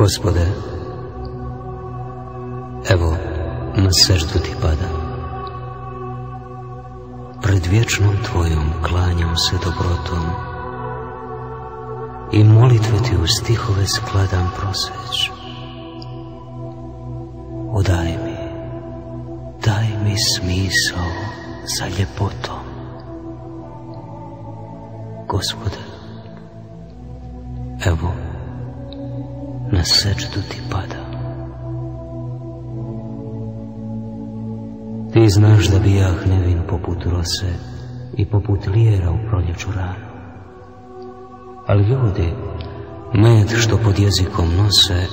Gospode, evo na seždu ti padam. Pred vječnom tvojom klanjam se dobrotom i molitve ti u stihove skladam proseć. Odaj mi, daj mi smisao za ljepotom. Gospode, evo, na sečdu ti pada. Ti znaš da bijah nevin poput rose i poput lijera u proljeću ranu. Ali ljudi, med što pod jezikom nose,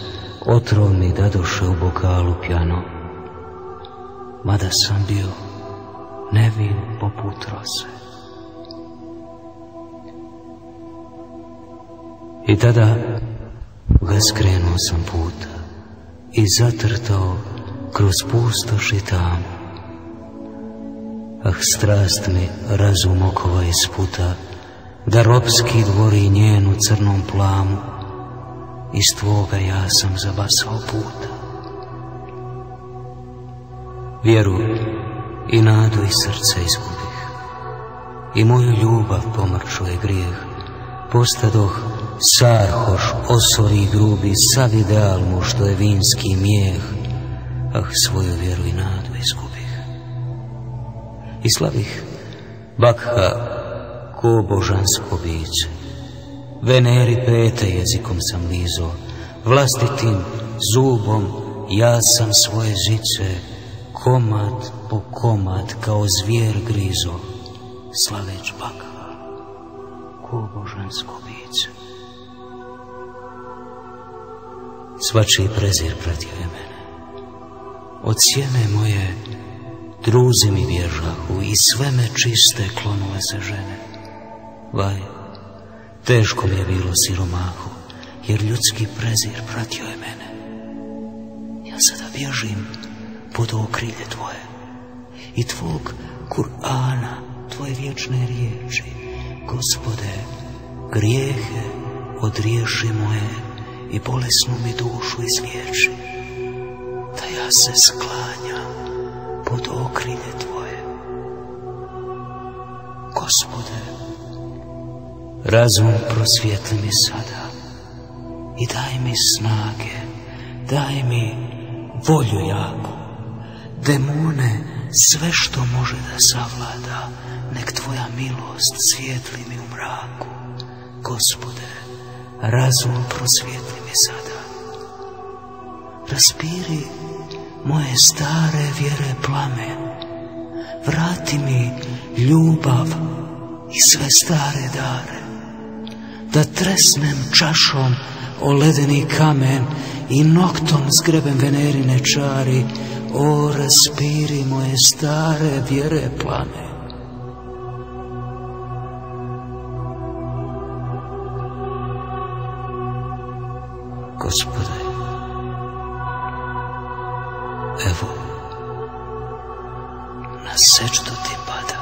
otrov mi dadoše u bokalu pjano. Mada sam bio nevin poput rose. I tada ga skrenuo sam puta i zatrtao kroz pustoš i tamu. Ah, strast mi razum okova isputa, da ropski dvori njenu crnom plamu, iz tvoga ja sam zabasao puta. Vjeru i nadu i srce izgubih, i moju ljubav pomrčuje grijeh, postadoh Sarhoš, osori grubi, sav ideal mu što je vinski mijeh, ah svoju vjeru i nadu izgubih. I slavih Bakha ko božansko biće, Veneri pete jezikom sam lizo, vlastitim zubom ja sam svoje žice, komad po komad kao zvijer grizo, slaveć Bakha ko božansko biće. Svačiji prezir pratio je mene. Od sjeme moje druzi mi bježahu i sve me čiste klonule se žene. Vaj, teško mi je bilo siromahu, jer ljudski prezir pratio je mene. Ja sada bježim pod okrilje tvoje i tvog Kur'ana, tvoje vječne riječi. Gospode, grijehe odriješi moje i bolesnu mi dušu izliječi, da ja se sklanjam pod okrilje Tvoje. Gospode, razum prosvjetli mi sada i daj mi snage, daj mi volju jaku, demone, sve što može da savlada, nek Tvoja milost svijetli mi u mraku. Gospode, razum prosvjetli. Raspiri moje stare vjere plamen, vrati mi ljubav i sve stare dare, da tresnem čašom o ledeni kamen i noktom zgrebem venerine čari, o raspiri moje stare vjere plamen. Gospode, evo, na sečtu ti pada.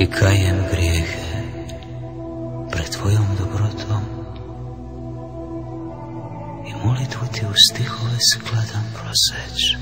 I kajem grijehe pred tvojom dobrotom. I molitvu ti u stihove skladam proseć.